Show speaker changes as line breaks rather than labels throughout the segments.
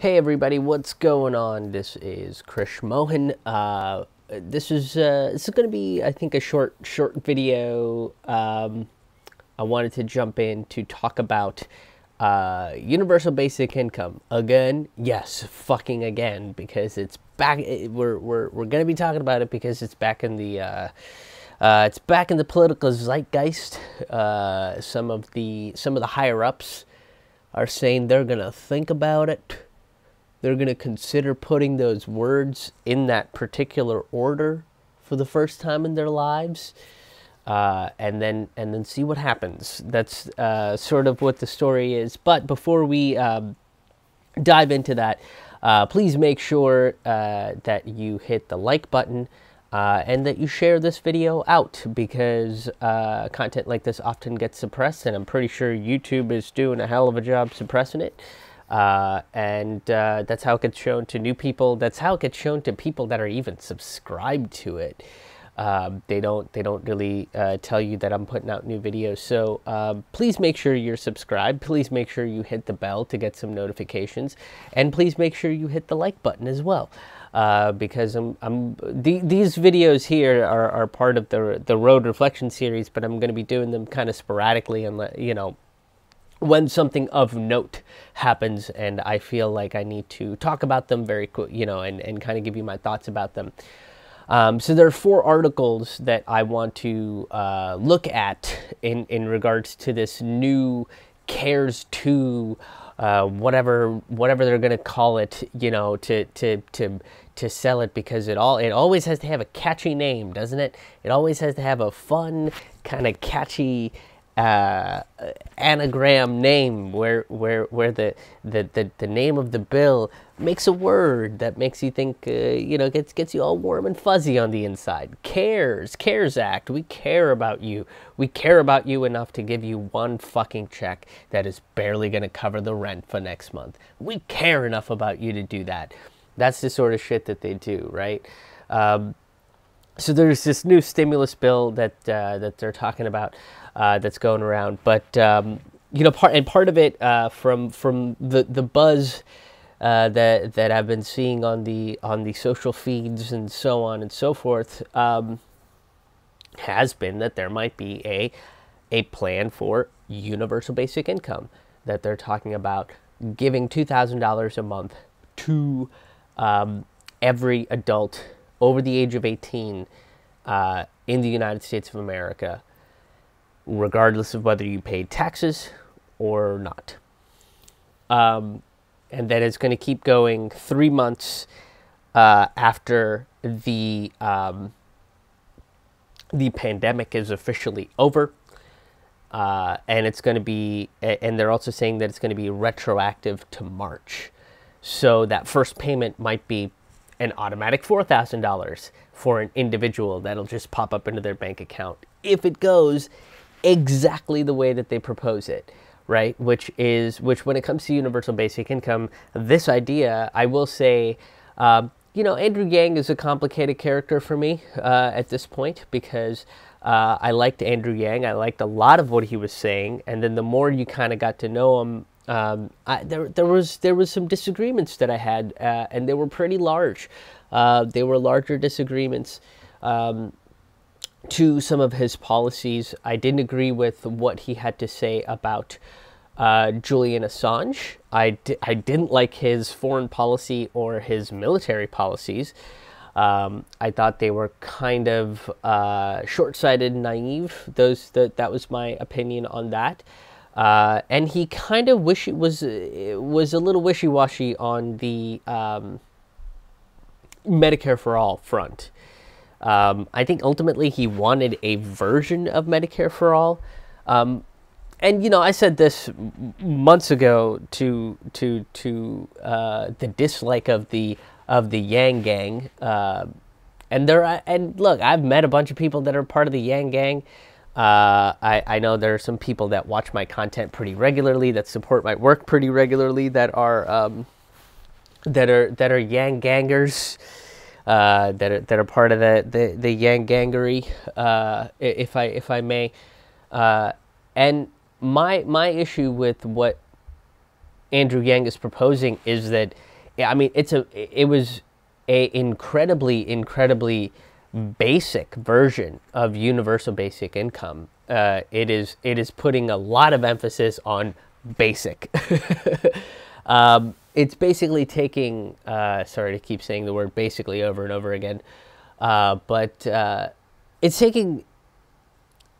Hey everybody, what's going on? This is Krish Mohan. Uh, this is uh, this is going to be, I think, a short short video. Um, I wanted to jump in to talk about uh, universal basic income again. Yes, fucking again, because it's back. We're we're we're going to be talking about it because it's back in the. Uh, uh, it's back in the political zeitgeist. Uh, some of the some of the higher ups are saying they're gonna think about it they're going to consider putting those words in that particular order for the first time in their lives. Uh, and then and then see what happens. That's uh, sort of what the story is. But before we um, dive into that, uh, please make sure uh, that you hit the like button uh, and that you share this video out because uh, content like this often gets suppressed, and I'm pretty sure YouTube is doing a hell of a job suppressing it. Uh, and uh, that's how it gets shown to new people. That's how it gets shown to people that are even subscribed to it. Um, they don't they don't really uh, tell you that I'm putting out new videos. So um, please make sure you're subscribed. Please make sure you hit the bell to get some notifications, and please make sure you hit the like button as well. Uh, because I'm, I'm the, these videos here are, are part of the the road reflection series, but I'm going to be doing them kind of sporadically and you know when something of note happens and I feel like I need to talk about them very quick, you know, and, and kind of give you my thoughts about them. Um, so there are four articles that I want to uh, look at in, in regards to this new CARES 2, uh, whatever whatever they're going to call it, you know, to, to, to, to sell it because it all it always has to have a catchy name, doesn't it? It always has to have a fun, kind of catchy uh, anagram name where where where the, the, the, the name of the bill makes a word that makes you think uh, you know gets gets you all warm and fuzzy on the inside. Cares cares act we care about you. We care about you enough to give you one fucking check that is barely going to cover the rent for next month. We care enough about you to do that. That's the sort of shit that they do right? Um, so there's this new stimulus bill that uh, that they're talking about uh, that's going around. But um, you know, part and part of it uh, from from the the buzz uh, that that I've been seeing on the on the social feeds and so on and so forth um, has been that there might be a a plan for universal basic income that they're talking about giving two thousand dollars a month to um, every adult over the age of eighteen uh, in the United States of America regardless of whether you paid taxes or not. Um, and it's going to keep going three months uh, after the um, the pandemic is officially over. Uh, and it's going to be, and they're also saying that it's going to be retroactive to March. So that first payment might be an automatic $4,000 for an individual that'll just pop up into their bank account if it goes exactly the way that they propose it right which is which when it comes to universal basic income this idea i will say um, you know andrew yang is a complicated character for me uh, at this point because uh, i liked andrew yang i liked a lot of what he was saying and then the more you kind of got to know him um, I, there, there was there was some disagreements that I had, uh, and they were pretty large. Uh, they were larger disagreements. Um, to some of his policies. I didn't agree with what he had to say about uh, Julian Assange. I didn't like his foreign policy or his military policies. Um, I thought they were kind of uh, short-sighted, naive. Those that that was my opinion on that. Uh, and he kind of wish it was was a little wishy-washy on the um, Medicare for all front. Um, I think ultimately he wanted a version of Medicare for all. Um, and you know, I said this months ago to to to uh, the dislike of the of the Yang Gang. Uh, and there, and look, I've met a bunch of people that are part of the Yang Gang. Uh, I, I know there are some people that watch my content pretty regularly, that support my work pretty regularly, that are um, that are that are Yang Gangers uh, that are that are part of the the, the Yang gangery, uh, if I if I may. Uh, and my my issue with what Andrew Yang is proposing is that I mean, it's a it was a incredibly incredibly basic version of universal basic income. Uh, it is it is putting a lot of emphasis on basic. um, it's basically taking. Uh, sorry to keep saying the word basically over and over again, uh, but uh, it's taking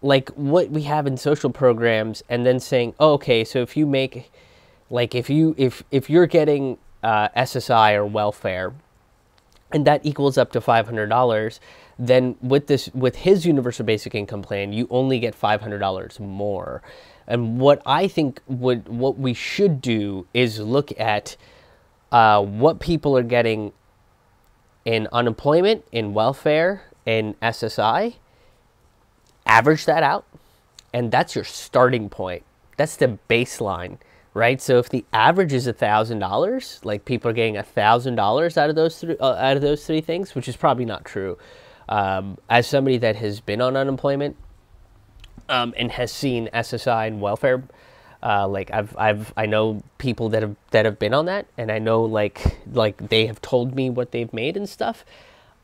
like what we have in social programs and then saying, oh, okay, so if you make like if you if if you're getting uh, SSI or welfare, and that equals up to five hundred dollars, then with this with his universal basic income plan, you only get five hundred dollars more. And what I think would what we should do is look at uh, what people are getting in unemployment, in welfare, in SSI, average that out, and that's your starting point. That's the baseline, right? So if the average is a thousand dollars, like people are getting a thousand dollars out of those three uh, out of those three things, which is probably not true. Um, as somebody that has been on unemployment um, and has seen SSI and welfare, uh, like I've I've I know people that have that have been on that, and I know like like they have told me what they've made and stuff.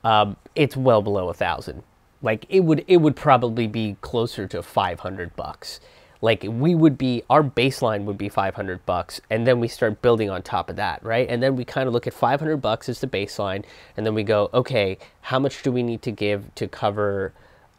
Um, it's well below a thousand. Like it would it would probably be closer to five hundred bucks. Like we would be our baseline would be five hundred bucks, and then we start building on top of that, right? And then we kind of look at five hundred bucks as the baseline, and then we go, okay, how much do we need to give to cover?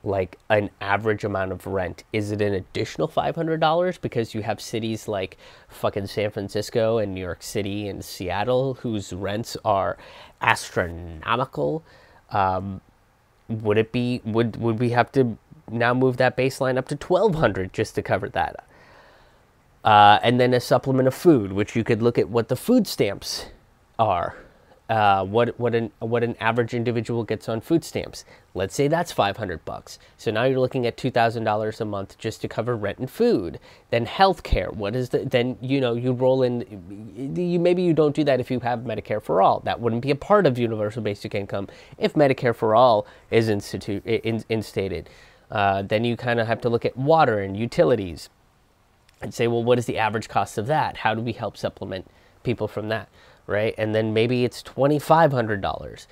Like an average amount of rent? Is it an additional $500 because you have cities like fucking San Francisco and New York City and Seattle whose rents are astronomical? Um, would it be would would we have to now move that baseline up to 1200 just to cover that? Uh, and then a supplement of food, which you could look at what the food stamps are uh, what what an what an average individual gets on food stamps. Let's say that's 500 bucks. So now you're looking at $2,000 a month just to cover rent and food. Then healthcare. What is the then you know you roll in you maybe you don't do that if you have Medicare for all. That wouldn't be a part of universal basic income if Medicare for all is institute in, instated. Uh, then you kind of have to look at water and utilities and say, well, what is the average cost of that? How do we help supplement people from that? Right? And then maybe it's $2,500.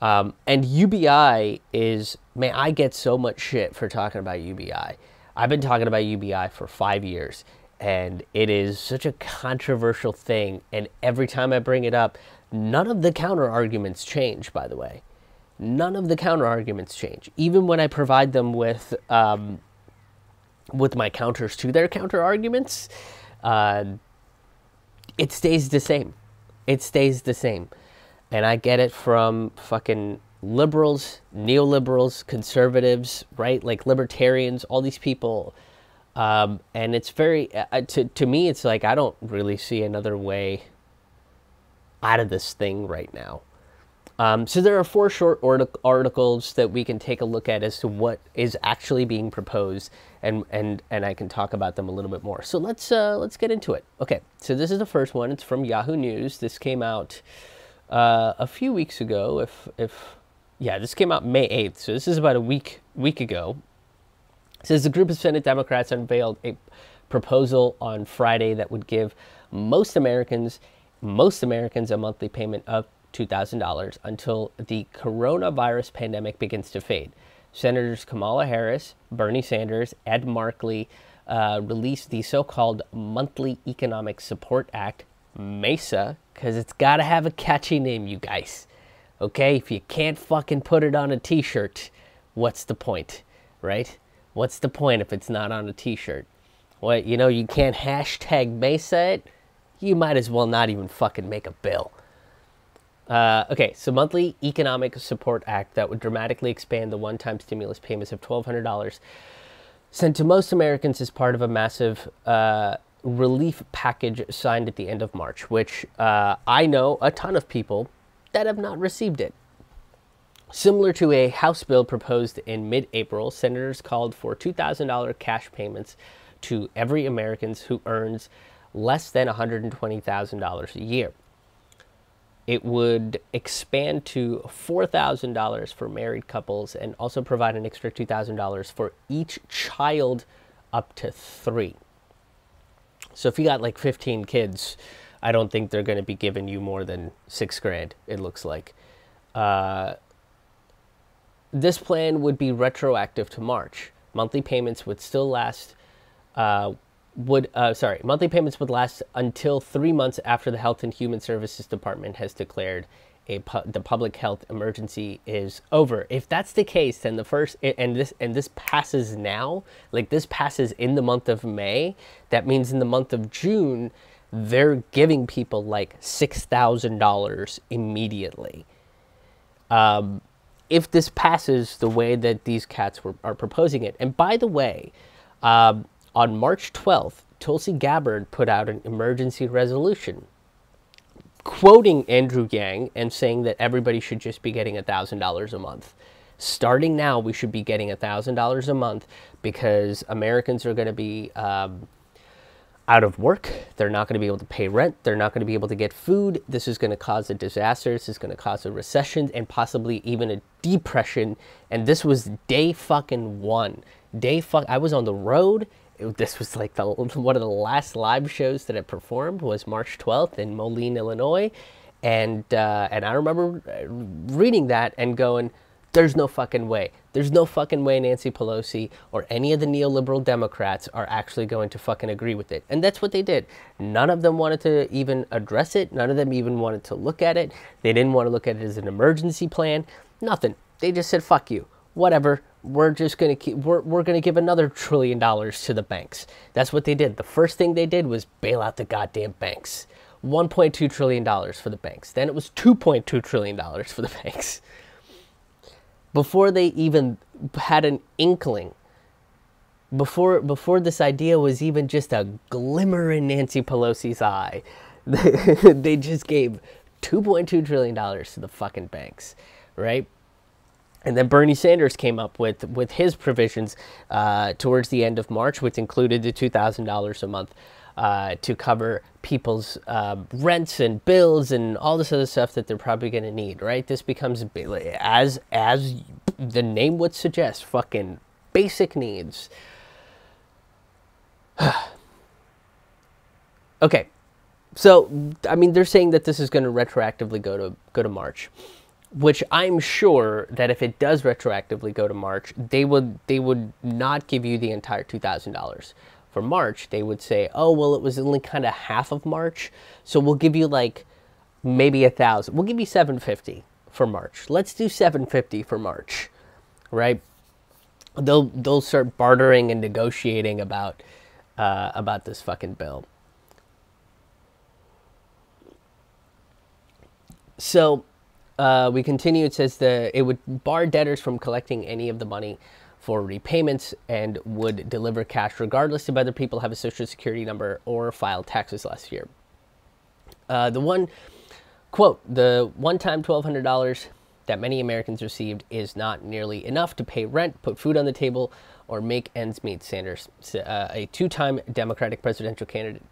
Um, and UBI is, man, I get so much shit for talking about UBI. I've been talking about UBI for five years, and it is such a controversial thing. And every time I bring it up, none of the counter arguments change, by the way. None of the counter arguments change. Even when I provide them with, um, with my counters to their counter arguments, uh, it stays the same it stays the same. And I get it from fucking liberals, neoliberals, conservatives, right? Like libertarians, all these people. Um, and it's very, uh, uh to, to me, it's like I don't really see another way out of this thing right now. Um, so there are four short articles that we can take a look at as to what is actually being proposed, and and and I can talk about them a little bit more. So let's uh, let's get into it. Okay, so this is the first one. It's from Yahoo News. This came out uh, a few weeks ago. If if yeah, this came out May eighth. So this is about a week week ago. It says the group of Senate Democrats unveiled a proposal on Friday that would give most Americans most Americans a monthly payment of $2,000 until the coronavirus pandemic begins to fade. Senators Kamala Harris, Bernie Sanders, Ed Markey uh, released the so called Monthly Economic Support Act, MESA, because it's got to have a catchy name, you guys. Okay? If you can't fucking put it on a t shirt, what's the point, right? What's the point if it's not on a t shirt? What, you know, you can't hashtag MESA it? You might as well not even fucking make a bill. Uh, okay, so monthly economic support act that would dramatically expand the one-time stimulus payments of $1,200 sent to most Americans as part of a massive uh, relief package signed at the end of March, which uh, I know a ton of people that have not received it. Similar to a House bill proposed in mid-April, senators called for $2,000 cash payments to every American who earns less than $120,000 a year it would expand to $4,000 for married couples and also provide an extra $2,000 for each child up to three. So if you got like 15 kids, I don't think they're going to be giving you more than six grand. It looks like. Uh, this plan would be retroactive to March. Monthly payments would still last. Uh, would uh, sorry, monthly payments would last until three months after the Health and Human Services Department has declared a pu- the public health emergency is over. If that's the case, then the first and this and this passes now, like this passes in the month of May. That means in the month of June, they're giving people like six thousand dollars immediately. Um, if this passes the way that these cats were, are proposing it, and by the way, um, on March twelfth, Tulsi Gabbard put out an emergency resolution quoting Andrew Yang and saying that everybody should just be getting $1,000 a month. Starting now, we should be getting $1,000 a month because Americans are going to be um, out of work. They're not going to be able to pay rent. They're not going to be able to get food. This is going to cause a disaster. This is going to cause a recession and possibly even a depression. And this was day fucking one. Day fuck. I was on the road it, this was like the one of the last live shows that I performed was March 12th in Moline, Illinois, and uh, and I remember uh, reading that and going, "There's no fucking way. There's no fucking way Nancy Pelosi or any of the neoliberal Democrats are actually going to fucking agree with it." And that's what they did. None of them wanted to even address it. None of them even wanted to look at it. They didn't want to look at it as an emergency plan. Nothing. They just said, "Fuck you." Whatever we're just going to keep we're, we're going to give another trillion dollars to the banks. That's what they did. The first thing they did was bail out the goddamn banks. 1.2 trillion dollars for the banks. Then it was 2.2 trillion dollars for the banks. Before they even had an inkling before before this idea was even just a glimmer in Nancy Pelosi's eye they, they just gave 2.2 trillion dollars to the fucking banks right and then Bernie Sanders came up with with his provisions uh, towards the end of March, which included the two thousand dollars a month uh, to cover people's uh, rents and bills and all this other stuff that they're probably going to need. Right? This becomes as as the name would suggest, fucking basic needs. okay, so I mean, they're saying that this is going to retroactively go to go to March which I'm sure that if it does retroactively go to March, they would they would not give you the entire two thousand dollars. For March, they would say, "Oh, well, it was only kind of half of March, so we'll give you like maybe a thousand. We'll give you seven fifty for March. Let's do seven fifty for March, right?" They'll they'll start bartering and negotiating about uh, about this fucking bill. So uh, we continue. It says that it would bar debtors from collecting any of the money for repayments and would deliver cash regardless of whether people have a social security number or filed taxes last year. Uh, the one quote: the one-time twelve hundred dollars that many Americans received is not nearly enough to pay rent, put food on the table, or make ends meet. Sanders, uh, a two-time Democratic presidential candidate,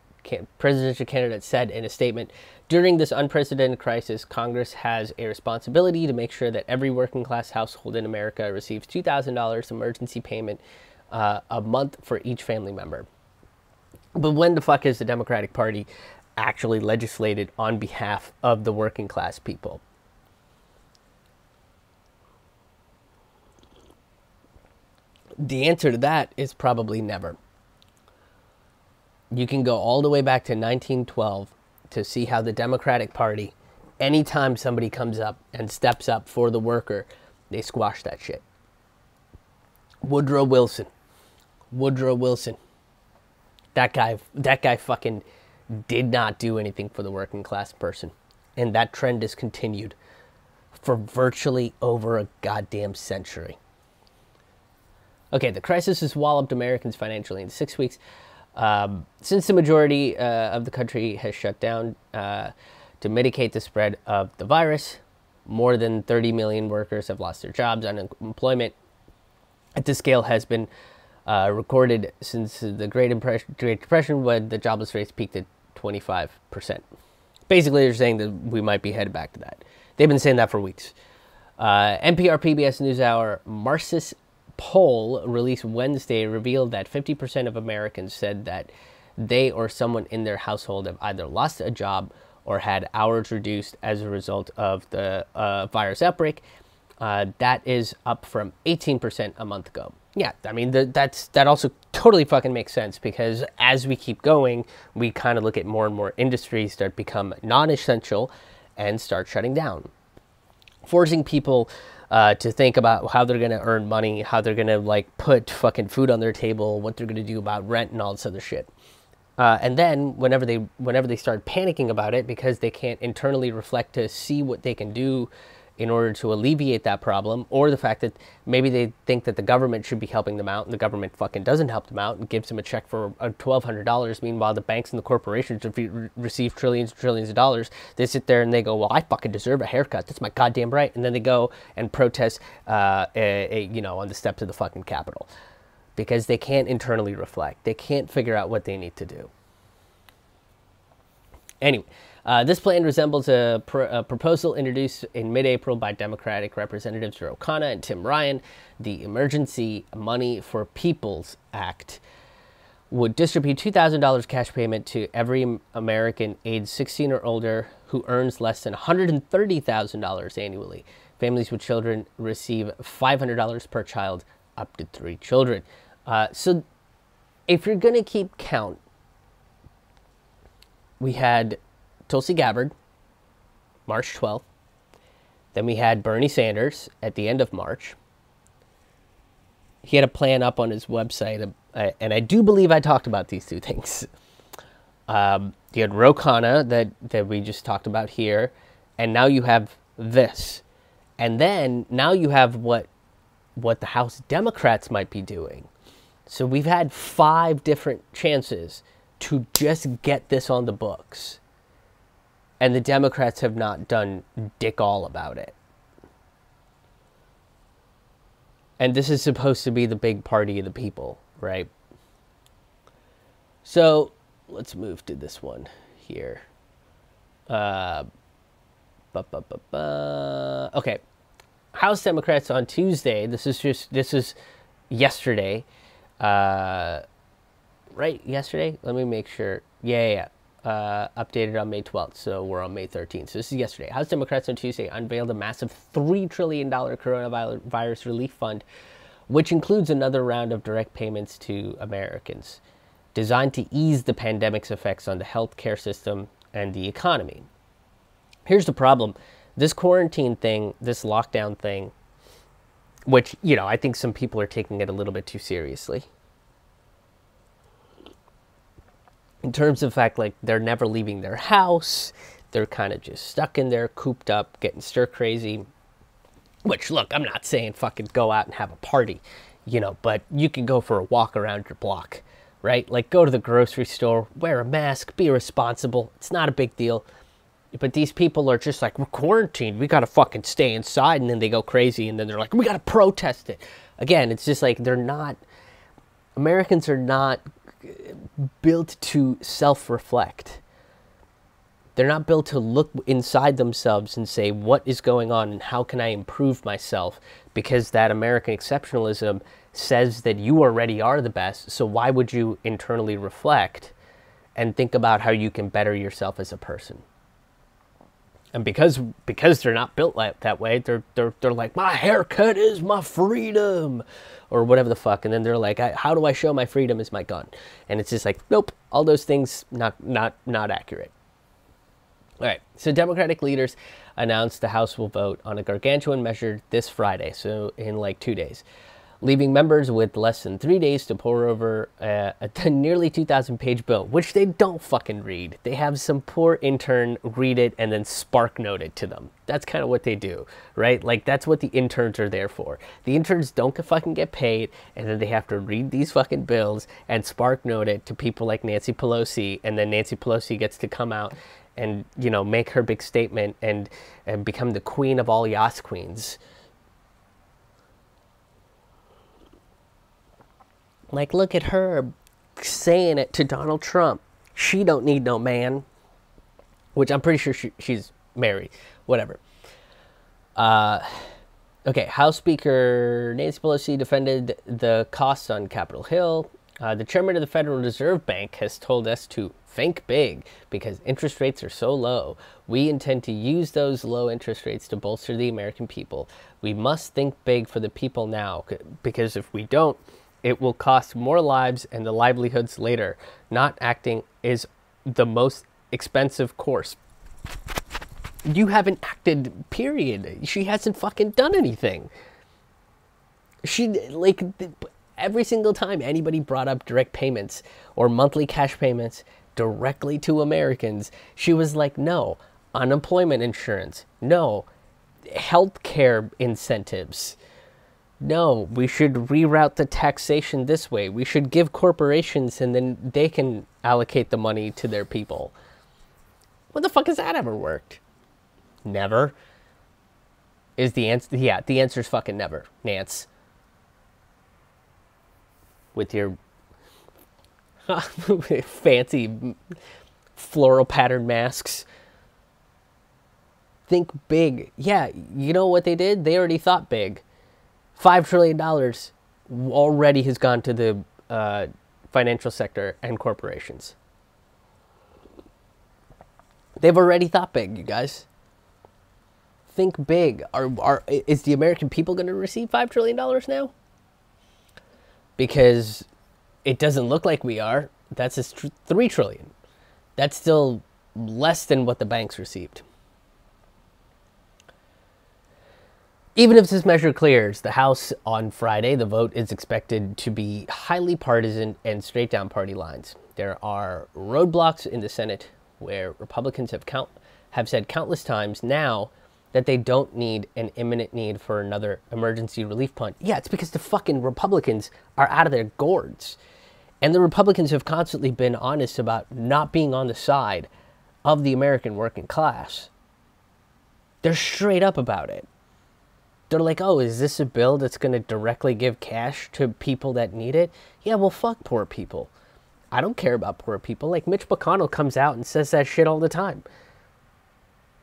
presidential candidate said in a statement during this unprecedented crisis, Congress has a responsibility to make sure that every working class household in America receives $2,000 emergency payment uh, a month for each family member. But when the fuck is the Democratic Party actually legislated on behalf of the working class people? The answer to that is probably never you can go all the way back to 1912 to see how the Democratic Party, anytime somebody comes up and steps up for the worker, they squash that shit. Woodrow Wilson. Woodrow Wilson. That guy that guy fucking did not do anything for the working class person. And that trend has continued for virtually over a goddamn century. Okay, the crisis has walloped Americans financially in six weeks. Um, since the majority uh, of the country has shut down uh, to mitigate the spread of the virus, more than 30 million workers have lost their jobs. Unemployment at this scale has been uh, recorded since the Great, Great, Depression when the jobless rates peaked at 25%. Basically, they're saying that we might be headed back to that. They've been saying that for weeks. Uh, NPR PBS NewsHour Marist poll released Wednesday revealed that 50% of Americans said that they or someone in their household have either lost a job or had hours reduced as a result of the uh, virus outbreak. Uh, that is up from 18% a month ago. Yeah, I mean the, that's that also totally fucking makes sense because as we keep going, we kind of look at more and more industries that become non-essential and start shutting down, forcing people uh, to think about how they're going to earn money, how they're going to like put fucking food on their table, what they're going to do about rent and all this other shit. Uh, and then whenever they whenever they start panicking about it because they can't internally reflect to see what they can do in order to alleviate that problem, or the fact that maybe they think that the government should be helping them out and the government fucking doesn't help them out and gives them a check for $1,200. Meanwhile, the banks and the corporations receive trillions and trillions of dollars. They sit there and they go, Well, I fucking deserve a haircut. That's my goddamn right. And then they go and protest, uh, a, a, you know, on the steps of the fucking Capitol because they can't internally reflect. They can't figure out what they need to do. Anyway, uh, this plan resembles a, pr- a proposal introduced in mid April by Democratic Representatives Ro Khanna and Tim Ryan. The Emergency Money for Peoples Act would distribute $2,000 cash payment to every American aged 16 or older who earns less than $130,000 annually. Families with children receive $500 per child, up to three children. Uh, so if you're going to keep count, we had Tulsi Gabbard, March 12th. Then we had Bernie Sanders at the end of March. He had a plan up on his website, uh, and I do believe I talked about these two things. Um, you had Ro Khanna that, that we just talked about here, and now you have this. And then now you have what what the House Democrats might be doing. So we've had five different chances to just get this on the books and the Democrats have not done dick all about it. And this is supposed to be the big party of the people, right? So let's move to this one here. Uh, okay. House Democrats on Tuesday. This is just this is yesterday. Uh, right, yesterday. Let me make sure. Yeah, yeah uh, updated on May 12th, so we're on May 13th. So this is yesterday. House Democrats on Tuesday unveiled a massive $3 trillion coronavirus relief fund, which includes another round of direct payments to Americans, designed to ease the pandemic's effects on the healthcare system and the economy. Here's the problem this quarantine thing, this lockdown thing, which, you know, I think some people are taking it a little bit too seriously. In terms of fact, like they're never leaving their house. They're kind of just stuck in there, cooped up, getting stir crazy. Which, look, I'm not saying fucking go out and have a party, you know, but you can go for a walk around your block, right? Like go to the grocery store, wear a mask, be responsible. It's not a big deal. But these people are just like, we're quarantined. We got to fucking stay inside. And then they go crazy. And then they're like, we got to protest it. Again, it's just like they're not, Americans are not built to self reflect. They're not built to look inside themselves and say, what is going on and how can I improve myself? Because that American exceptionalism says that you already are the best. So why would you internally reflect and think about how you can better yourself as a person? And because because they're not built that way, they're they're they're like my haircut is my freedom or whatever the fuck. And then they're like, how do I show my freedom is my gun? And it's just like, nope, all those things not not not accurate. All right, so Democratic leaders announced the House will vote on a gargantuan measure this Friday, so in like two days leaving members with less than three days to pore over uh, a nearly 2,000 page bill, which they don't fucking read. They have some poor intern read it and then spark note it to them. That's kind of what they do, right? Like, that's what the interns are there for. The interns don't fucking get paid, and then they have to read these fucking bills and spark note it to people like Nancy Pelosi, and then Nancy Pelosi gets to come out and, you know, make her big statement and, and become the queen of all Yas queens. Like, look at her saying it to Donald Trump. She don't need no man. Which I'm pretty sure she, she's married. Whatever. Uh, okay, House Speaker Nancy Pelosi defended the costs on Capitol Hill Uh, the chairman of the Federal Reserve Bank has told us to think big because interest rates are so low. We intend to use those low interest rates to bolster the American people. We must think big for the people now because if we don't, it will cost more lives and the livelihoods later. Not acting is the most expensive course. You haven't acted, period. She hasn't fucking done anything. She, like, every single time anybody brought up direct payments or monthly cash payments directly to Americans, she was like, no, unemployment insurance, no, health care incentives. No, we should reroute the taxation this way. We should give corporations and then they can allocate the money to their people. What the fuck has that ever worked? Never. Is the answer? Yeah, the answer is fucking never, Nance with your fancy floral pattern masks. Think big. Yeah, you know what they did? They already thought big. $5 trillion already has gone to the uh, financial sector and corporations. They've already thought big, you guys. Think big. Are, are, is the American people going to receive $5 trillion now? because it doesn't look like we are. That's tr- three trillion. That's still less than what the banks received. Even if this measure clears the House on Friday, the vote is expected to be highly partisan and straight down party lines. There are roadblocks in the Senate where Republicans have count have said countless times now that they don't need an imminent need for another emergency relief fund. Yeah, it's because the fucking Republicans are out of their gourds. And the Republicans have constantly been honest about not being on the side of the American working class. They're straight up about it. They're like, oh, is this a bill that's going to directly give cash to people that need it? Yeah, well, fuck poor people. I don't care about poor people. Like, Mitch McConnell comes out and says that shit all the time.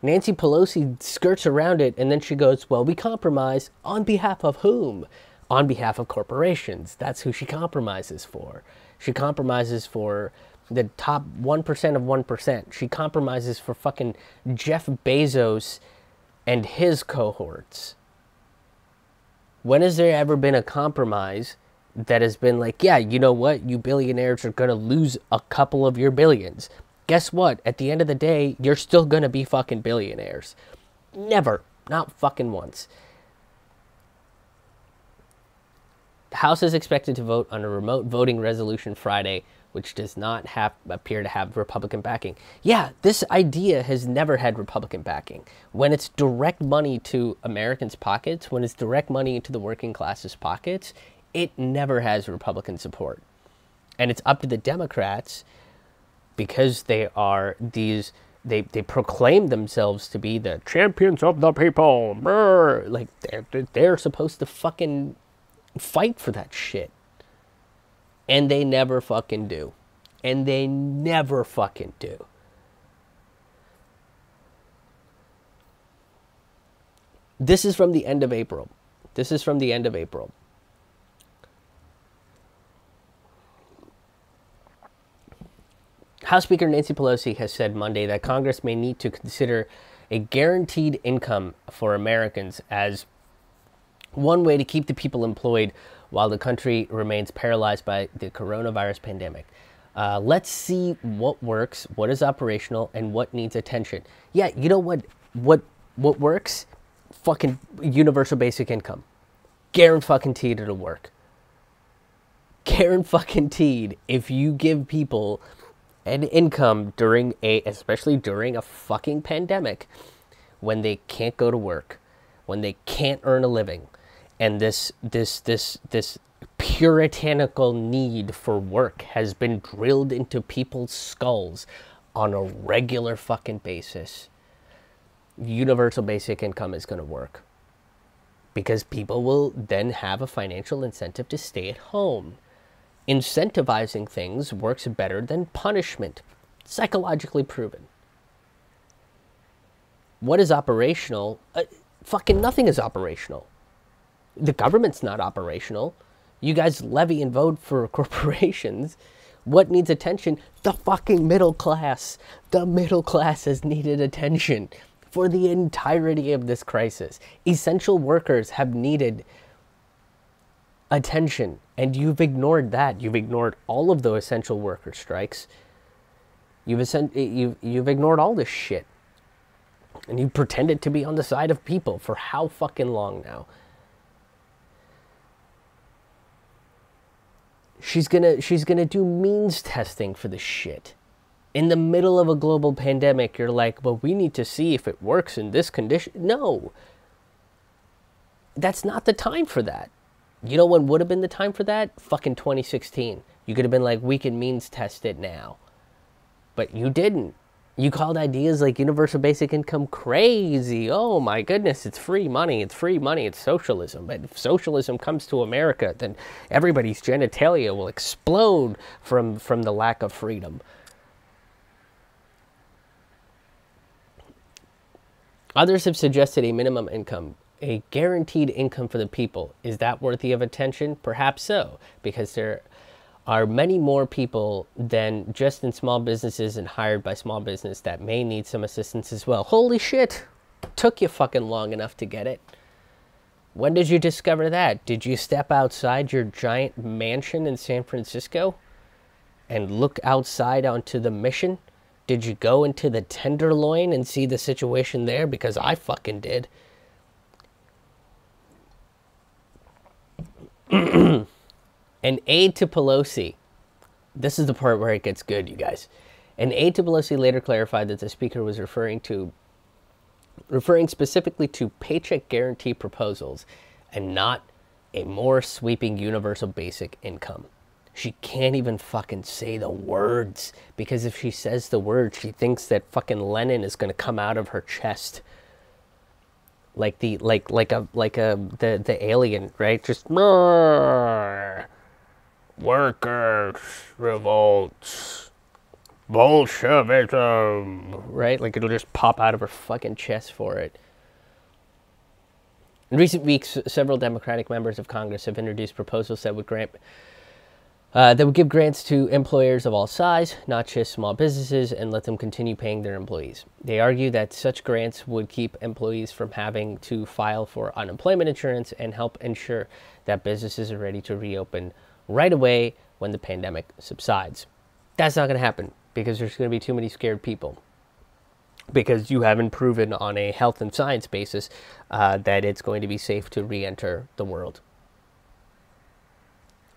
Nancy Pelosi skirts around it and then she goes, Well, we compromise on behalf of whom? On behalf of corporations. That's who she compromises for. She compromises for the top 1% of 1%. She compromises for fucking Jeff Bezos and his cohorts. When has there ever been a compromise that has been like, yeah, you know what? You billionaires are going to lose a couple of your billions guess what? At the end of the day, you're still going to be fucking billionaires. Never. Not fucking once. The House is expected to vote on a remote voting resolution Friday, which does not have appear to have Republican backing. Yeah, this idea has never had Republican backing. When it's direct money to Americans' pockets, when it's direct money into the working class's pockets, it never has Republican support. And it's up to the Democrats because they are these they they proclaim themselves to be the champions of the people. Brr. Like they're they're supposed to fucking fight for that shit. And they never fucking do. And they never fucking do. This is from the end of April. This is from the end of April. House Speaker Nancy Pelosi has said Monday that Congress may need to consider a guaranteed income for Americans as one way to keep the people employed while the country remains paralyzed by the coronavirus pandemic. Uh, let's see what works, what is operational, and what needs attention. Yeah, you know what? What what works? Fucking universal basic income. Guaranteed fucking teed it'll work. Guaranteed fucking teed if you give people an income during a especially during a fucking pandemic when they can't go to work when they can't earn a living and this this this this puritanical need for work has been drilled into people's skulls on a regular fucking basis universal basic income is going to work because people will then have a financial incentive to stay at home incentivizing things works better than punishment, psychologically proven. What is operational? Uh, fucking nothing is operational. The government's not operational. You guys levy and vote for corporations. What needs attention? The fucking middle class. The middle class has needed attention for the entirety of this crisis. Essential workers have needed attention, and you've ignored that. You've ignored all of the essential worker strikes. You've, you've, you've ignored all this shit. And you pretended to be on the side of people for how fucking long now? She's gonna she's gonna do means testing for the shit. In the middle of a global pandemic, you're like, well, we need to see if it works in this condition. No. That's not the time for that. You know when would have been the time for that? Fucking 2016. You could have been like, we can means test it now. But you didn't. You called ideas like universal basic income crazy. Oh my goodness, it's free money. It's free money. It's socialism. But if socialism comes to America, then everybody's genitalia will explode from, from the lack of freedom. Others have suggested a minimum income, a guaranteed income for the people. Is that worthy of attention? Perhaps so, because there are many more people than just in small businesses and hired by small business that may need some assistance as well. Holy shit! Took you fucking long enough to get it. When did you discover that? Did you step outside your giant mansion in San Francisco and look outside onto the mission? Did you go into the Tenderloin and see the situation there? Because I fucking did. An aide to Pelosi, this is the part where it gets good, you guys. An aide to Pelosi later clarified that the speaker was referring to referring specifically to paycheck guarantee proposals and not a more sweeping universal basic income. She can't even fucking say the words because if she says the words, she thinks that fucking Lenin is going to come out of her chest like the like like a like a the the alien, right? Just workers, revolts, Bolshevism, right? Like it'll just pop out of her fucking chest for it. In recent weeks, several Democratic members of Congress have introduced proposals that would grant uh, that would give grants to employers of all size, not just small businesses, and let them continue paying their employees. They argue that such grants would keep employees from having to file for unemployment insurance and help ensure that businesses are ready to reopen right away when the pandemic subsides. That's not going to happen because there's going to be too many scared people. Because you haven't proven on a health and science basis uh, that it's going to be safe to re enter the world.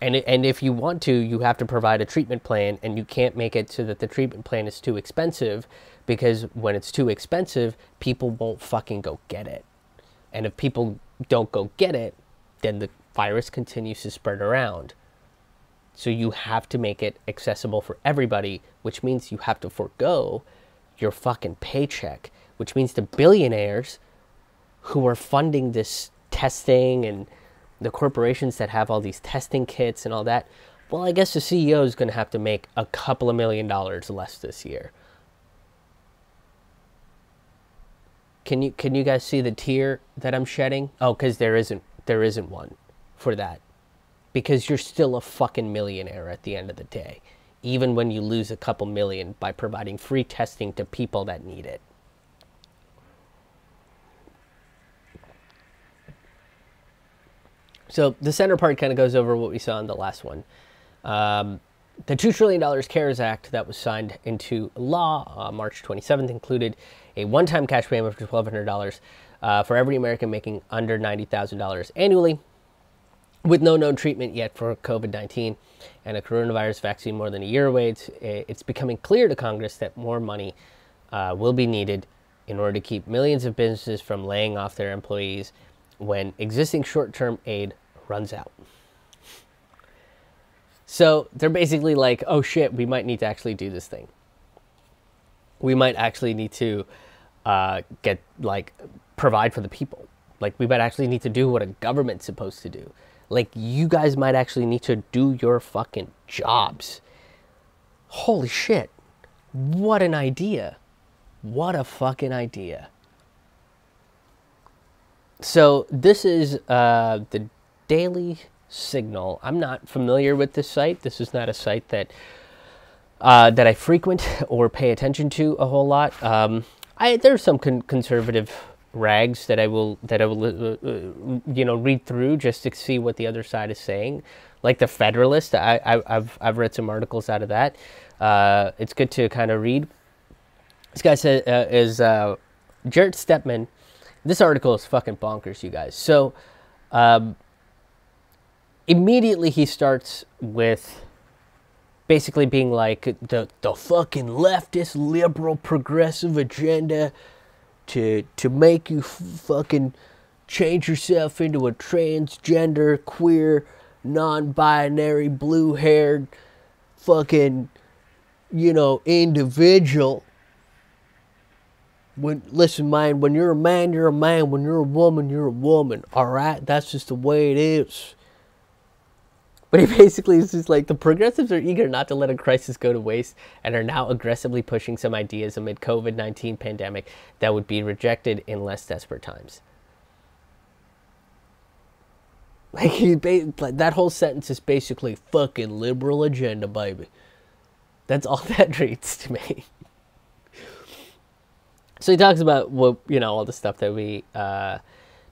And, and if you want to, you have to provide a treatment plan, and you can't make it so that the treatment plan is too expensive because when it's too expensive, people won't fucking go get it. And if people don't go get it, then the virus continues to spread around. So you have to make it accessible for everybody, which means you have to forego your fucking paycheck, which means the billionaires who are funding this testing and the corporations that have all these testing kits and all that, well, I guess the CEO is going to have to make a couple of million dollars less this year. Can you can you guys see the tear that I'm shedding? Oh, cuz there isn't there isn't one for that because you're still a fucking millionaire at the end of the day, even when you lose a couple million by providing free testing to people that need it. So the center part kind of goes over what we saw in the last one. Um, the $2 trillion CARES Act that was signed into law uh, March 27th included a one time cash payment of $1,200 uh, for every American making under $90,000 annually with no known treatment yet for COVID 19 and a coronavirus vaccine more than a year away, it's, it's becoming clear to Congress that more money uh, will be needed in order to keep millions of businesses from laying off their employees when existing short term aid runs out. So they're basically like, oh shit, we might need to actually do this thing. We might actually need to uh, get, like, provide for the people. Like, we might actually need to do what a government's supposed to do. Like, you guys might actually need to do your fucking jobs. Holy shit. What an idea. What a fucking idea. So, this is uh, the Daily Signal. I'm not familiar with this site. This is not a site that uh, that I frequent or pay attention to a whole lot. Um, I there's some con- conservative rags that I will that I will uh, uh, you know read through just to see what the other side is saying, like the Federalist. I, I have I've read some articles out of that. Uh, it's good to kind of read. This guy said uh, is uh, Jarrett Stepman. This article is fucking bonkers, you guys. So. Um, immediately he starts with basically being like the the fucking leftist liberal progressive agenda to to make you fucking change yourself into a transgender queer non-binary blue-haired fucking you know individual. When listen man when you're a man you're a man. When you're a woman you're a woman all right? That's just the way it is but he basically is just like the progressives are eager not to let a crisis go to waste and are now aggressively pushing some ideas amid COVID-19 pandemic that would be rejected in less desperate times. Like he like that whole sentence is basically fucking liberal agenda, baby. That's all that reads to me. so he talks about what you know all the stuff that we uh,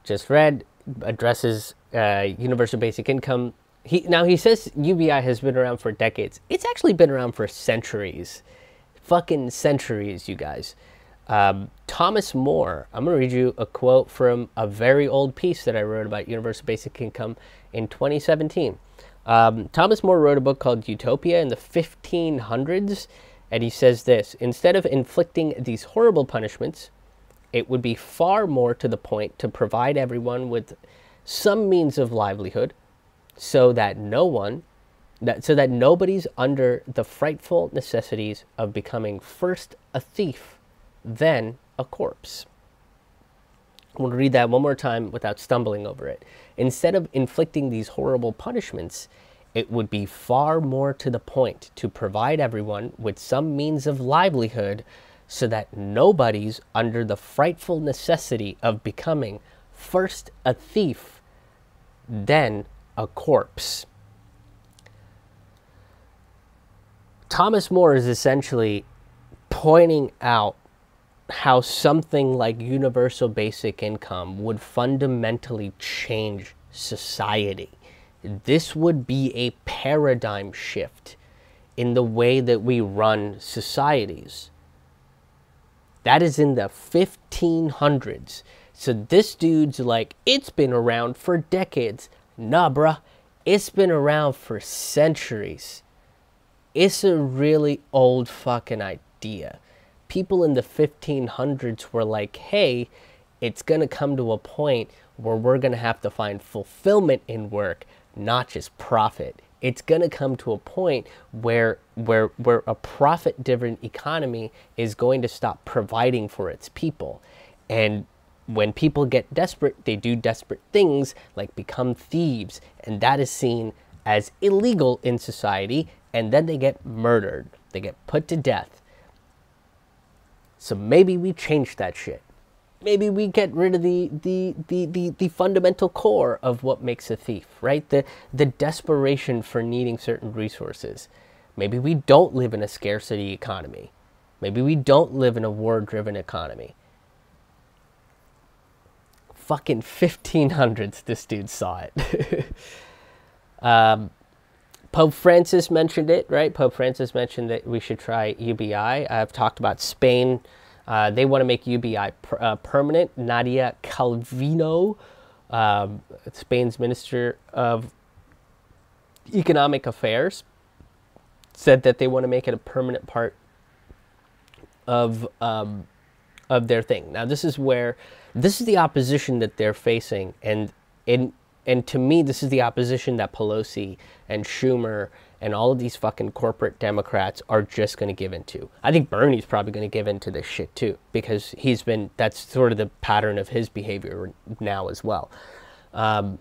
just read, addresses uh, universal basic income he now he says UBI has been around for decades. It's actually been around for centuries, fucking centuries, you guys. Um, Thomas More. I'm gonna read you a quote from a very old piece that I wrote about universal basic income in 2017. Um, Thomas More wrote a book called Utopia in the 1500s, and he says this: instead of inflicting these horrible punishments, it would be far more to the point to provide everyone with some means of livelihood so that no one that so that nobody's under the frightful necessities of becoming first a thief, then a corpse. I want to read that one more time without stumbling over it. Instead of inflicting these horrible punishments, it would be far more to the point to provide everyone with some means of livelihood so that nobody's under the frightful necessity of becoming first a thief, then a corpse. Thomas More is essentially pointing out how something like universal basic income would fundamentally change society. This would be a paradigm shift in the way that we run societies. That is in the 1500s. So this dude's like, it's been around for decades. Nah, bruh, it's been around for centuries. It's a really old fucking idea. People in the 1500s were like, hey, it's to come to a point where we're to have to find fulfillment in work, not just profit. It's to come to a point where where where a profit-driven economy is going to stop providing for its people. And when people get desperate, they do desperate things like become thieves, and that is seen as illegal in society, and then they get murdered. They get put to death. So maybe we change that shit. Maybe we get rid of the, the, the, the, the fundamental core of what makes a thief, right? The, the desperation for needing certain resources. Maybe we don't live in a scarcity economy. Maybe we don't live in a war driven economy fucking 1500s this dude saw it. um, Pope Francis mentioned it, right? Pope Francis mentioned that we should try UBI. I've talked about Spain. Uh, they want to make UBI uh, permanent. Nadia Calvino, um, Spain's Minister of Economic Affairs, said that they want to make it a permanent part of um, of their thing. Now, this is where this is the opposition that they're facing, and and and to me, this is the opposition that Pelosi and Schumer and all of these fucking corporate Democrats are just going to give into. I think Bernie's probably going to give into this shit too, because he's been that's sort of the pattern of his behavior now as well. Um,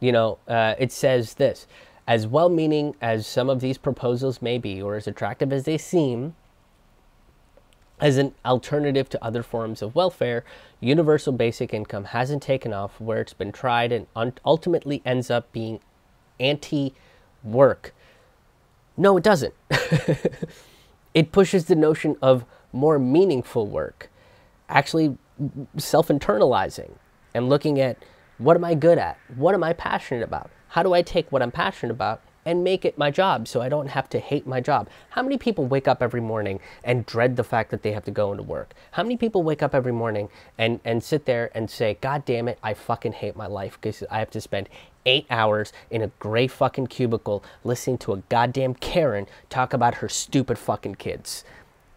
you know, uh, it says this. As well meaning as some of these proposals may be, or as attractive as they seem, as an alternative to other forms of welfare, universal basic income hasn't taken off where it's been tried and ultimately ends up being anti work. No, it doesn't. it pushes the notion of more meaningful work, actually self internalizing and looking at what am I good at? What am I passionate about? How do I take what I'm passionate about and make it my job so I don't have to hate my job. How many people wake up every morning and dread the fact that they have to go into work? How many people wake up every morning and, and sit there and say, God damn it, I fucking hate my life because I have to spend eight hours in a gray fucking cubicle listening to a goddamn Karen talk about her stupid fucking kids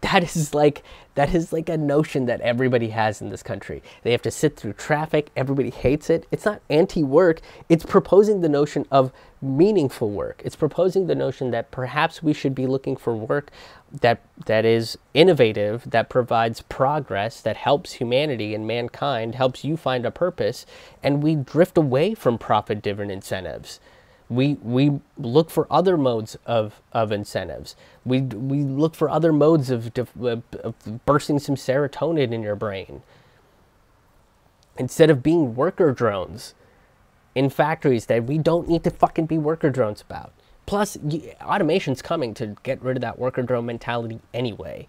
that is like that is like a notion that everybody has in this country. They have to sit through traffic, everybody hates it. It's not anti-work, it's proposing the notion of meaningful work. It's proposing the notion that perhaps we should be looking for work that that is innovative, that provides progress, that helps humanity and mankind, helps you find a purpose, and we drift away from profit-driven incentives we we look for other modes of, of incentives. We we look for other modes of, of bursting some serotonin in your brain. Instead of being worker drones in factories that we don't need to fucking be worker drones about. Plus, automation's coming to get rid of that worker drone mentality anyway.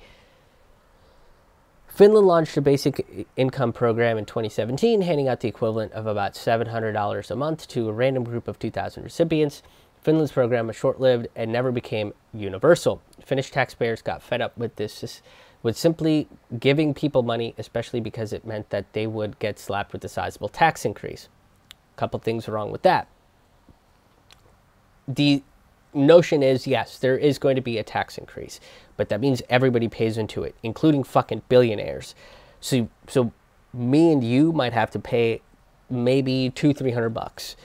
Finland launched a basic income program in 2017, handing out the equivalent of about $700 a month to a random group of 2,000 recipients. Finland's program was short lived and never became universal. Finnish taxpayers got fed up with this, with simply giving people money, especially because it meant that they would get slapped with a sizable tax increase. A couple things wrong with that. The notion is yes, there is going to be a tax increase but that means everybody pays into it, including fucking billionaires. So, so me and you might have to pay maybe two, three hundred bucks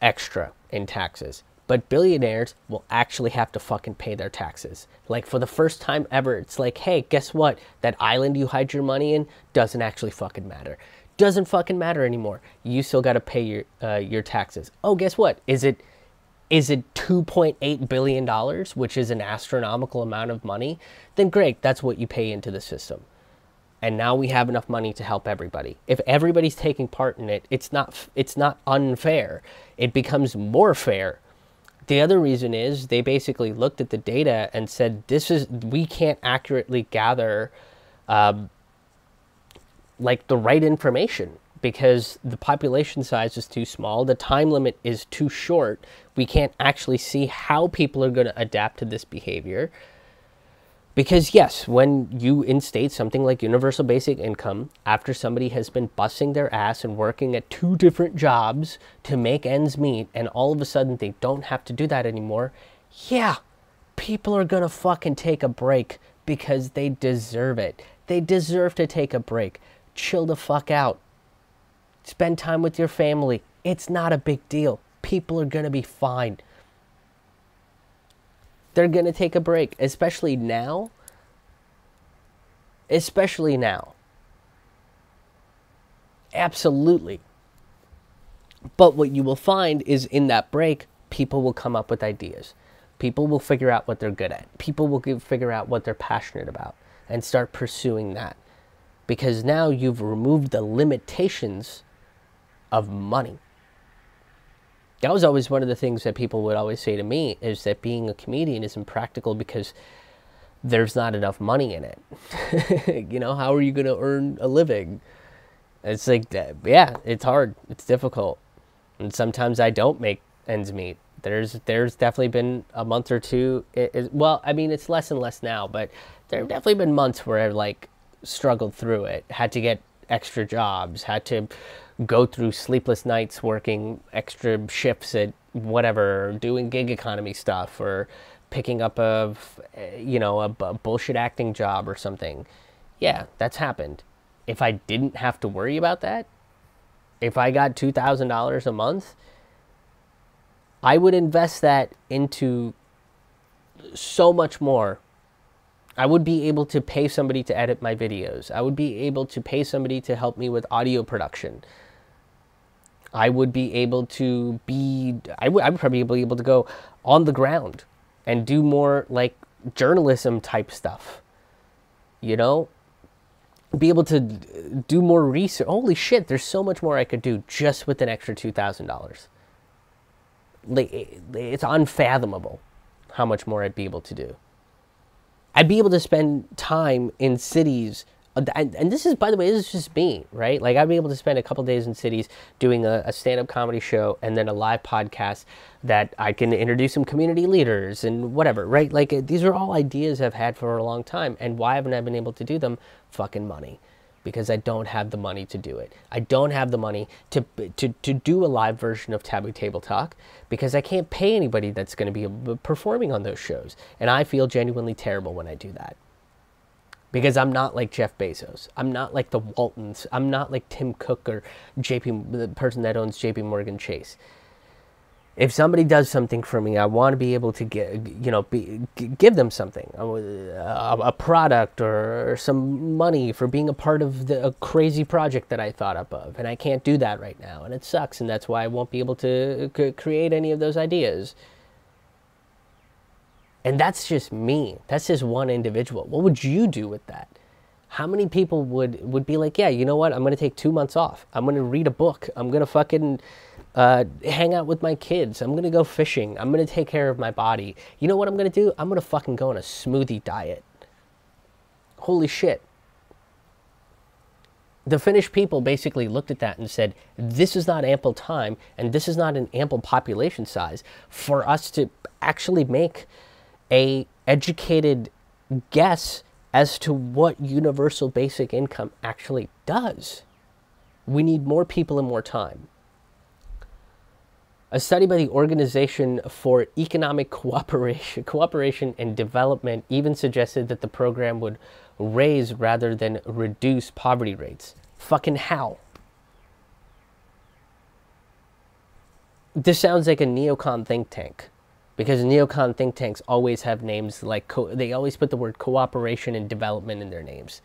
extra in taxes. But billionaires will actually have to fucking pay their taxes. Like for the first time ever, it's like, hey, guess what? That island you hide your money in doesn't actually fucking matter. Doesn't fucking matter anymore. You still got to pay your uh, your taxes. Oh, guess what? Is it is it $2.8 billion, which is an astronomical amount of money? Then great, that's what you pay into the system. And now we have enough money to help everybody. If everybody's taking part in it, it's not, it's not unfair. It becomes more fair. The other reason is they basically looked at the data and said, this is, we can't accurately gather um, like the right information because the population size is too small, the time limit is too short. We can't actually see how people are going to adapt to this behavior. Because, yes, when you instate something like universal basic income after somebody has been busting their ass and working at two different jobs to make ends meet, and all of a sudden they don't have to do that anymore, yeah, people are going to fucking take a break because they deserve it. They deserve to take a break. Chill the fuck out. Spend time with your family. It's not a big deal. People are going to be fine. They're going to take a break, especially now. Especially now. Absolutely. But what you will find is in that break, people will come up with ideas. People will figure out what they're good at. People will give, figure out what they're passionate about and start pursuing that. Because now you've removed the limitations of money. That was always one of the things that people would always say to me is that being a comedian is impractical because there's not enough money in it. you know, how are you going to earn a living? It's like, yeah, it's hard. It's difficult. And sometimes I don't make ends meet. There's there's definitely been a month or two. It, it, well, I mean, it's less and less now, but there have definitely been months where like struggled through it, had to get extra jobs, had to go through sleepless nights working extra shifts at whatever, doing gig economy stuff, or picking up a, you know, a, a bullshit acting job or something. Yeah, that's happened. If I didn't have to worry about that, if I got $2,000 a month, I would invest that into so much more I would be able to pay somebody to edit my videos. I would be able to pay somebody to help me with audio production. I would be able to be, I would, I would probably be able to go on the ground and do more like journalism type stuff. You know? Be able to do more research. Holy shit, there's so much more I could do just with an extra $2,000. Like, it's unfathomable how much more I'd be able to do. I'd be able to spend time in cities uh, and, and, this is by the way this is just me right? Like i'd be able to spend a couple days in cities doing a, a, stand-up comedy show and then a live podcast that i can introduce some community leaders and whatever right? Like these are all ideas i've had for a long time and why haven't i been able to do them? Fucking money because I don't have the money to do it. I don't have the money to, to, to do a live version of Taboo Table Talk because I can't pay anybody that's going to be uh, performing on those shows. And I feel genuinely terrible when I do that. Because I'm not like Jeff Bezos. I'm not like the Waltons. I'm not like Tim Cook or JP, the person that owns JP Morgan Chase if somebody does something for me, I want to be able to get, you know, be, give them something, a, a product or, some money for being a part of the, a crazy project that I thought up of, and I can't do that right now, and it sucks, and that's why I won't be able to create any of those ideas. And that's just me. That's just one individual. What would you do with that? How many people would would be like, yeah, you know what? I'm going to take two months off. I'm going to read a book. I'm going to fucking uh, hang out with my kids. I'm gonna go fishing. I'm gonna take care of my body. You know what I'm gonna do? I'm gonna fucking go on a smoothie diet. Holy shit. The Finnish people basically looked at that and said, this is not ample time and this is not an ample population size for us to actually make a educated guess as to what universal basic income actually does. We need more people and more time. A study by the Organization for Economic Cooperation, Cooperation and Development even suggested that the program would raise rather than reduce poverty rates. Fucking how? This sounds like a neocon think tank because neocon think tanks always have names like they always put the word cooperation and development in their names.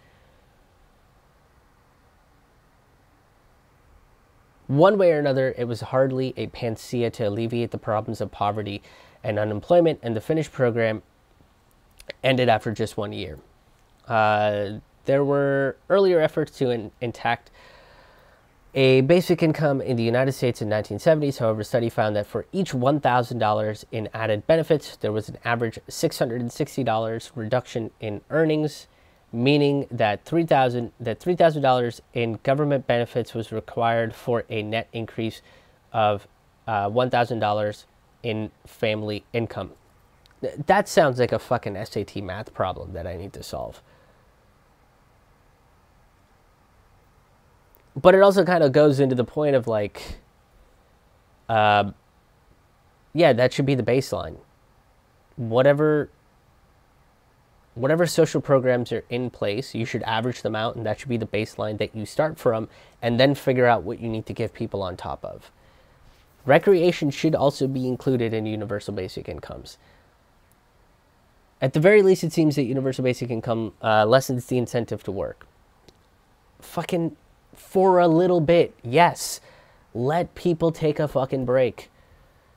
One way or another, it was hardly a panacea to alleviate the problems of poverty and unemployment, and the Finnish program ended after just one year. Uh, there were earlier efforts to in, intact a basic income in the United States in 1970s. However, a study found that for each $1,000 in added benefits, there was an average $660 reduction in earnings meaning that 3,000 that $3,000 in government benefits was required for a net increase of uh, $1,000 in family income. That sounds like a fucking SAT math problem that I need to solve. But it also kind of goes into the point of like, uh, yeah, that should be the baseline. Whatever whatever social programs are in place, you should average them out, and that should be the baseline that you start from, and then figure out what you need to give people on top of. Recreation should also be included in universal basic incomes. At the very least, it seems that universal basic income uh, lessens the incentive to work. Fucking for a little bit, yes. Let people take a fucking break.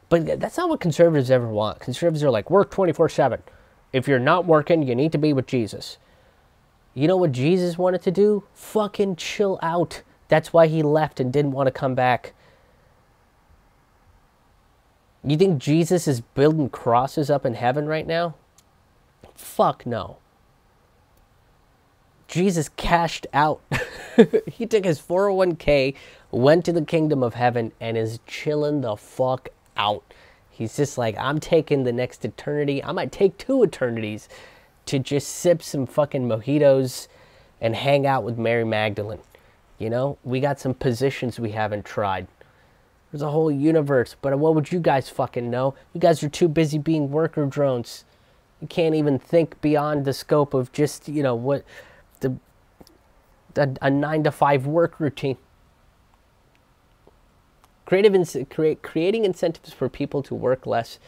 But that's not what conservatives ever want. Conservatives are like, work 24 7 if you're not working, you need to be with Jesus. You know what Jesus wanted to do? Fucking chill out. That's why he left and didn't want to come back. You think Jesus is building crosses up in heaven right now? Fuck no. Jesus cashed out. he took his 401k, went to the kingdom of heaven, and is chilling the fuck out. He's just like, I'm taking the next eternity. I might take two eternities to just sip some fucking mojitos and hang out with Mary Magdalene. You know, we got some positions we haven't tried. There's a whole universe, but what would you guys fucking know? You guys are too busy being worker drones. You can't even think beyond the scope of just, you know, what the a, a nine to five work routine. Creative in, create, creating incentives for people to work less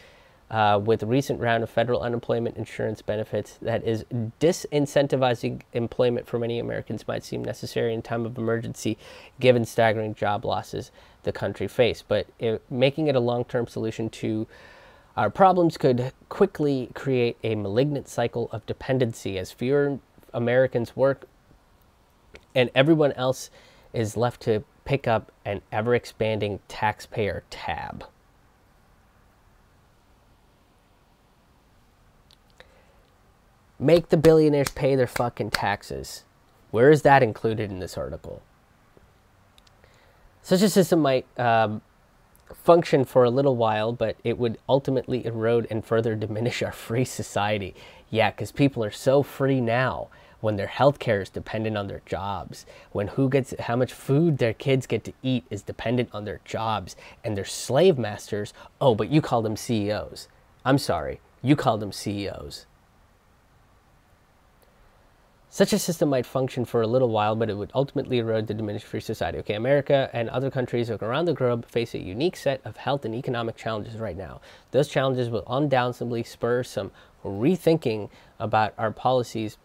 uh, with recent round of federal unemployment insurance benefits that is disincentivizing employment for many Americans might seem necessary in time of emergency given staggering job losses the country faced. But it, making it a long term solution to our problems could quickly create a malignant cycle of dependency as fewer Americans work and everyone else is left to pick up an ever expanding taxpayer tab. Make the billionaires pay their fucking taxes. Where is that included in this article? Such a system might um, function for a little while, but it would ultimately erode and further diminish our free society. Yeah, because people are so free now when their health care is dependent on their jobs, when who gets how much food their kids get to eat is dependent on their jobs, and their slave masters, oh, but you call them CEOs. I'm sorry, you call them CEOs. Such a system might function for a little while, but it would ultimately erode the diminished free society. Okay, America and other countries around the globe face a unique set of health and economic challenges right now. Those challenges will undoubtedly spur some rethinking about our policies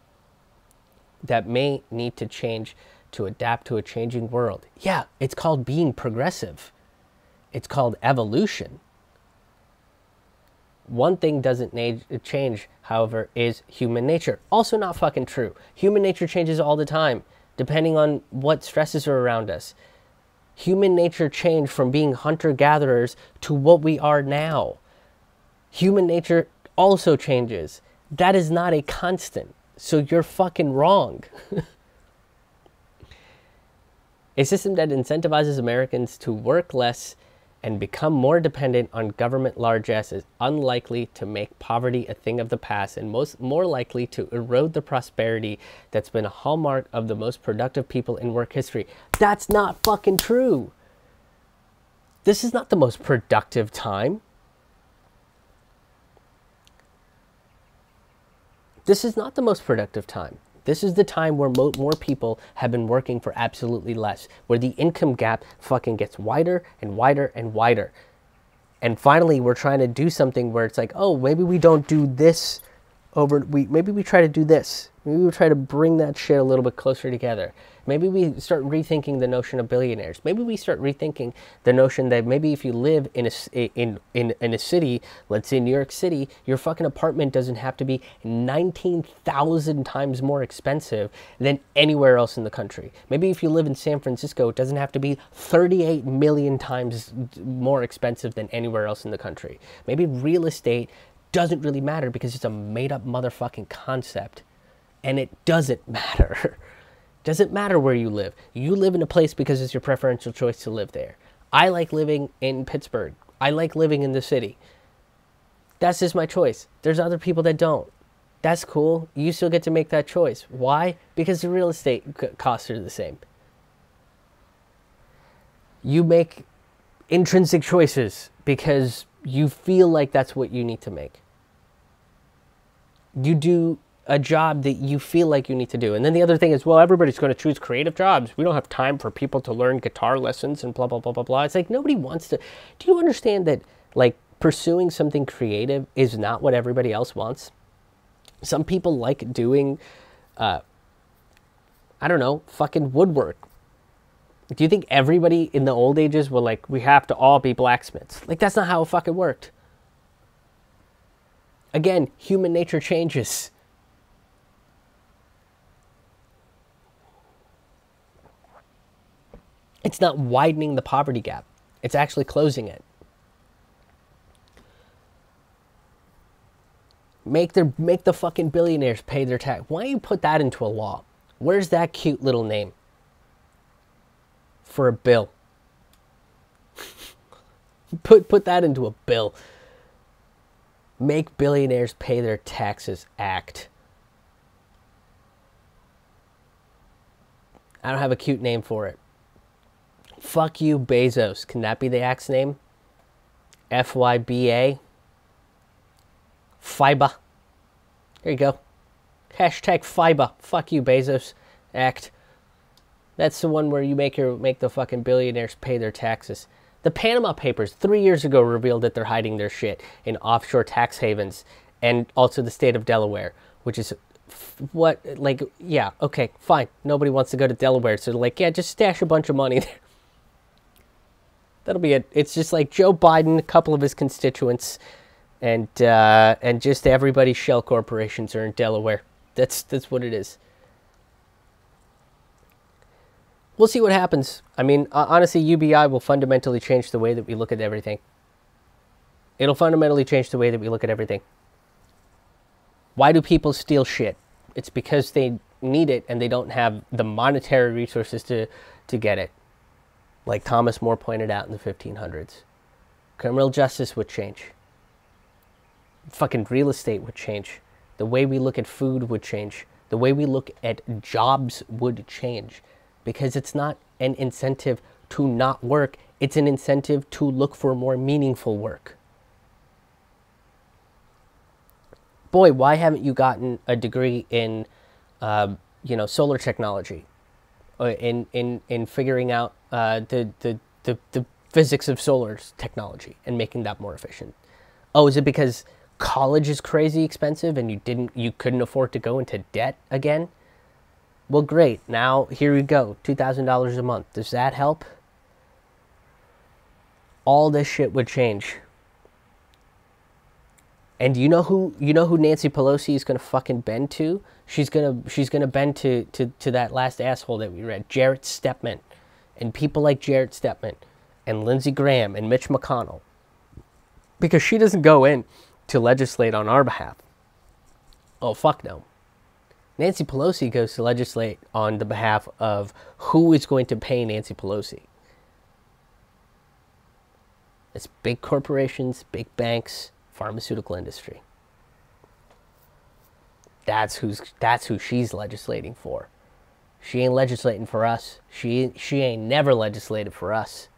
that may need to change to adapt to a changing world. Yeah, it's called being progressive. It's called evolution. One thing doesn't need to change, however, is human nature. Also, not fucking true. Human nature changes all the time, depending on what stresses are around us. Human nature changed from being hunter gatherers to what we are now. Human nature also changes. That is not a constant. So you're fucking wrong. a system that incentivizes Americans to work less and become more dependent on government largesse is unlikely to make poverty a thing of the past and most more likely to erode the prosperity that's been a hallmark of the most productive people in work history. That's not fucking true. This is not the most productive time. This is not the most productive time. This is the time where mo more people have been working for absolutely less, where the income gap fucking gets wider and wider and wider. And finally, we're trying to do something where it's like, oh, maybe we don't do this over, we maybe we try to do this. Maybe we try to bring that shit a little bit closer together. Maybe we start rethinking the notion of billionaires. Maybe we start rethinking the notion that maybe if you live in a, in, in, in a city, let's say New York City, your fucking apartment doesn't have to be 19,000 times more expensive than anywhere else in the country. Maybe if you live in San Francisco, it doesn't have to be 38 million times more expensive than anywhere else in the country. Maybe real estate doesn't really matter because it's a made up motherfucking concept and it doesn't matter. Doesn't matter where you live. You live in a place because it's your preferential choice to live there. I like living in Pittsburgh. I like living in the city. That's just my choice. There's other people that don't. That's cool. You still get to make that choice. Why? Because the real estate costs are the same. You make intrinsic choices because you feel like that's what you need to make. You do a job that you feel like you need to do. And then the other thing is, well, everybody's going to choose creative jobs. We don't have time for people to learn guitar lessons and blah, blah, blah, blah, blah. It's like nobody wants to. Do you understand that, like, pursuing something creative is not what everybody else wants? Some people like doing, uh, I don't know, fucking woodwork. Do you think everybody in the old ages were like, we have to all be blacksmiths? Like, that's not how it fucking worked. Again, human nature changes. It's not widening the poverty gap, it's actually closing it. Make their make the fucking billionaires pay their tax. Why you put that into a law? Where's that cute little name for a bill? put put that into a bill. Make billionaires pay their taxes act. I don't have a cute name for it. Fuck you, Bezos. Can that be the axe name? F Y B A. FIBA. There you go. Hashtag FIBA. Fuck you, Bezos. Act. That's the one where you make your make the fucking billionaires pay their taxes. The Panama Papers three years ago revealed that they're hiding their shit in offshore tax havens and also the state of Delaware, which is what like yeah okay fine nobody wants to go to Delaware so like yeah just stash a bunch of money there that'll be it. It's just like Joe Biden, a couple of his constituents, and uh, and just everybody's shell corporations are in Delaware. That's that's what it is. We'll see what happens. I mean, honestly, UBI will fundamentally change the way that we look at everything. It'll fundamentally change the way that we look at everything. Why do people steal shit? It's because they need it and they don't have the monetary resources to, to get it. Like Thomas More pointed out in the 1500s. Criminal justice would change. Fucking real estate would change. The way we look at food would change. The way we look at jobs would change because it's not an incentive to not work, it's an incentive to look for more meaningful work. Boy, why haven't you gotten a degree in, uh, you know, solar technology, in in in figuring out uh, the, the the the physics of solar technology and making that more efficient? Oh, is it because college is crazy expensive and you didn't you couldn't afford to go into debt again? Well, great. Now here we go. $2,000 a month. Does that help? All this shit would change. And you know who you know who Nancy Pelosi is gonna fucking bend to? She's gonna she's gonna bend to to, to that last asshole that we read, Jarrett Stepman, and people like Jarrett Stepman, and Lindsey Graham and Mitch McConnell, because she doesn't go in to legislate on our behalf. Oh fuck no. Nancy Pelosi goes to legislate on the behalf of who is going to pay Nancy Pelosi. It's big corporations, big banks, pharmaceutical industry. That's who's that's who she's legislating for. She ain't legislating for us. She she ain't never legislated for us.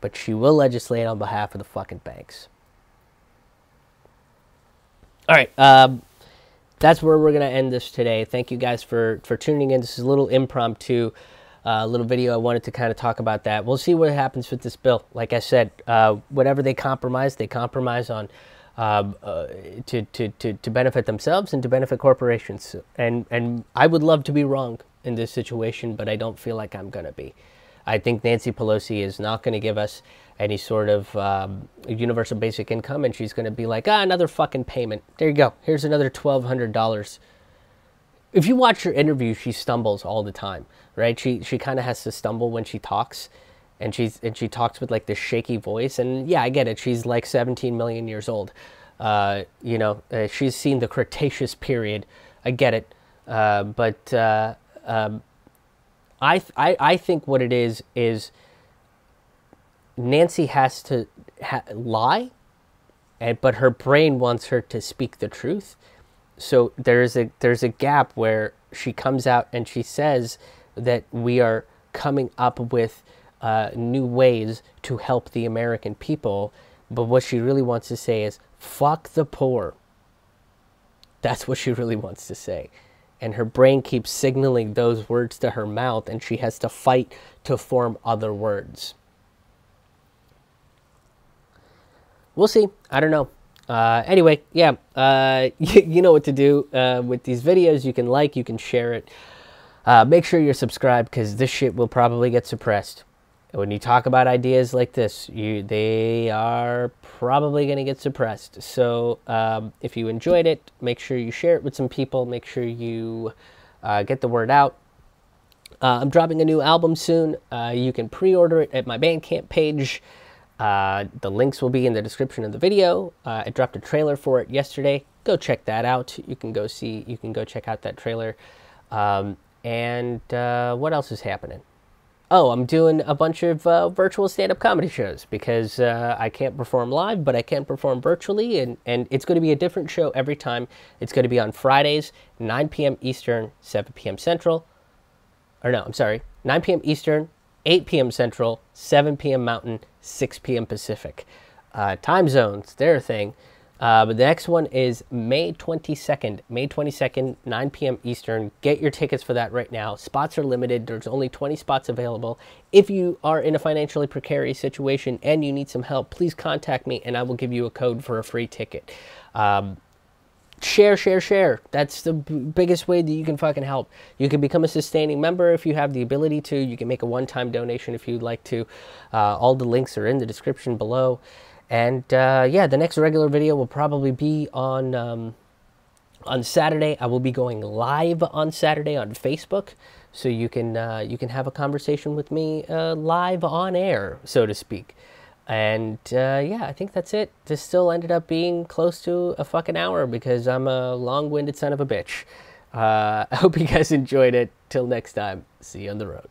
But she will legislate on behalf of the fucking banks. All right, um, that's where we're gonna end this today. Thank you guys for for tuning in. This is a little impromptu uh, little video. I wanted to kind of talk about that. We'll see what happens with this bill. Like I said, uh, whatever they compromise, they compromise on um, uh, to, to, to, to benefit themselves and to benefit corporations. And, and I would love to be wrong in this situation, but I don't feel like I'm going to be. I think Nancy Pelosi is not going to give us any sort of um, universal basic income, and she's going to be like, ah, another fucking payment. There you go. Here's another $1,200 if you watch her interview, she stumbles all the time, right? She she kind of has to stumble when she talks, and she's and she talks with like this shaky voice. And yeah, I get it. She's like 17 million years old. Uh, you know, uh, she's seen the Cretaceous period. I get it, uh, but uh, um, I, I I think what it is is Nancy has to ha- lie, and but her brain wants her to speak the truth so there's a there's a gap where she comes out and she says that we are coming up with uh, new ways to help the American people, but what she really wants to say is "fuck the poor." That's what she really wants to say, and her brain keeps signaling those words to her mouth, and she has to fight to form other words. We'll see. I don't know. Uh, anyway, yeah, uh, you, you, know what to do uh, with these videos. You can like, you can share it. Uh, make sure you're subscribed because this shit will probably get suppressed. When you talk about ideas like this, you they are probably going to get suppressed. So um, if you enjoyed it, make sure you share it with some people. Make sure you uh, get the word out. Uh, I'm dropping a new album soon. you can pre-order it at my Bandcamp page. Uh, the links will be in the description of the video. Uh, I dropped a trailer for it yesterday. Go check that out. You can go see, you can go check out that trailer. Um, and uh, what else is happening? Oh, I'm doing a bunch of uh, virtual stand-up comedy shows because uh, I can't perform live, but I can perform virtually, and, and it's going to be a different show every time. It's going to be on Fridays, 9 p.m. Eastern, 7 p.m. Central. Or no, I'm sorry, 9 p.m. Eastern, 8 p.m. Central, 7 p.m. Mountain, 6 p.m. Pacific. Uh, time zones, they're a thing. Uh, but the next one is May 22nd. May 22nd, 9 p.m. Eastern. Get your tickets for that right now. Spots are limited. There's only 20 spots available. If you are in a financially precarious situation and you need some help, please contact me and I will give you a code for a free ticket. Um, share, share, share. That's the biggest way that you can fucking help. You can become a sustaining member if you have the ability to. You can make a one time donation if you'd like to. Uh, all the links are in the description below. And uh, yeah, the next regular video will probably be on. Um, on Saturday, I will be going live on Saturday on Facebook, so you can uh, you can have a conversation with me uh, live on air, so to speak. And uh, yeah, I think that's it. This still ended up being close to a fucking hour because I'm a long winded son of a bitch. Uh, I hope you guys enjoyed it. Till next time, see you on the road.